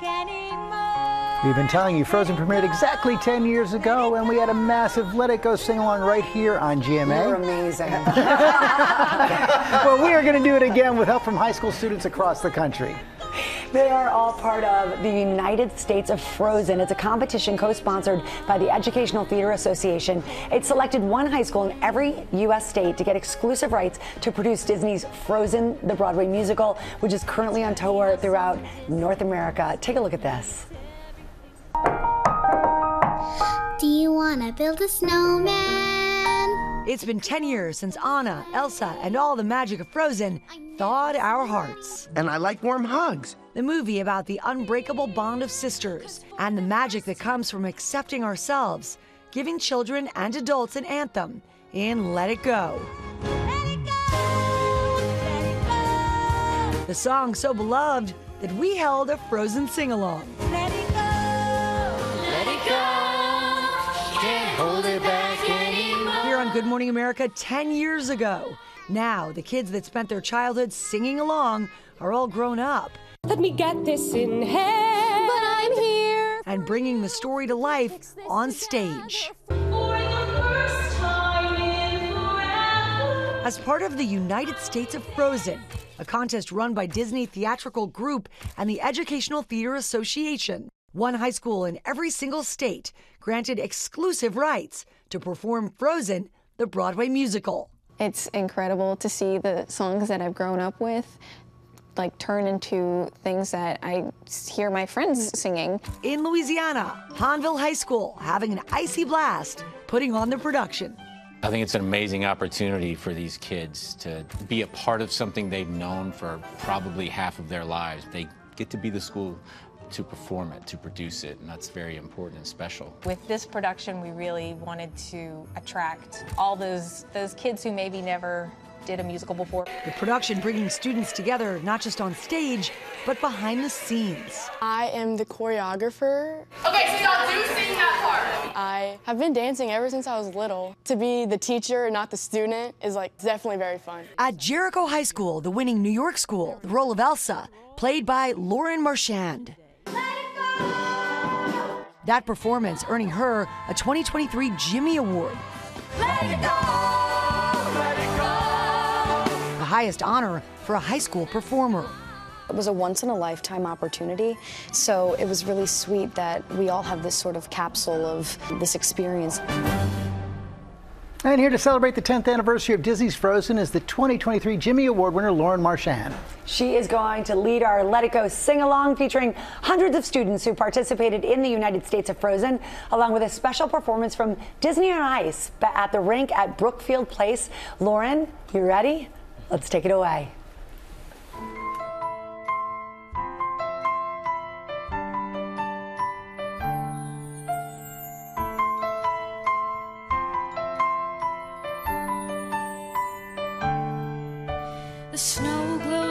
back anymore. We've been telling you Frozen premiered exactly 10 years ago, and we had a massive Let It Go sing along right here on GMA. You're amazing. well, we are going to do it again with help from high school students across the country. They are all part of the United States of Frozen. It's a competition co-sponsored by the Educational Theater Association. It selected one high school in every U.S. state to get exclusive rights to produce Disney's Frozen, the Broadway musical, which is currently on tour throughout North America. Take a look at this. Do you want to build a snowman? It's been 10 years since Anna, Elsa, and all the magic of Frozen thawed our hearts. And I like warm hugs. The movie about the unbreakable bond of sisters and the magic that comes from accepting ourselves, giving children and adults an anthem in Let It Go. Let it go, let it go, The song so beloved that we held a Frozen sing along. Good Morning America 10 years ago. Now, the kids that spent their childhood singing along are all grown up Let me get this in hand. But I'm here. and bringing the story to life on stage. As part of the United States of Frozen, a contest run by Disney Theatrical Group and the Educational Theater Association, one high school in every single state granted exclusive rights to perform Frozen, the Broadway musical. It's incredible to see the songs that I've grown up with like turn into things that I hear my friends singing. In Louisiana, Hahnville High School having an icy blast putting on the production. I think it's an amazing opportunity for these kids to be a part of something they've known for probably half of their lives. They get to be the school to perform it, to produce it, and that's very important and special. With this production, we really wanted to attract all those those kids who maybe never did a musical before. The production bringing students together not just on stage, but behind the scenes. I am the choreographer. Okay, so y'all do sing that part. I have been dancing ever since I was little. To be the teacher and not the student is like definitely very fun. At Jericho High School, the winning New York school, the role of Elsa, played by Lauren Marchand. That performance earning her a 2023 Jimmy Award, Let it go, let it go. the highest honor for a high school performer. It was a once in a lifetime opportunity, so it was really sweet that we all have this sort of capsule of this experience. And here to celebrate the 10th anniversary of Disney's Frozen is the 2023 Jimmy Award winner Lauren Marchand. She is going to lead our Let It Go sing along featuring hundreds of students who participated in the United States of Frozen, along with a special performance from Disney on Ice at the rink at Brookfield Place. Lauren, you ready? Let's take it away. The snow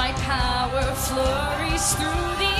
my power flurries through the